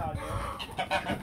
Claudio.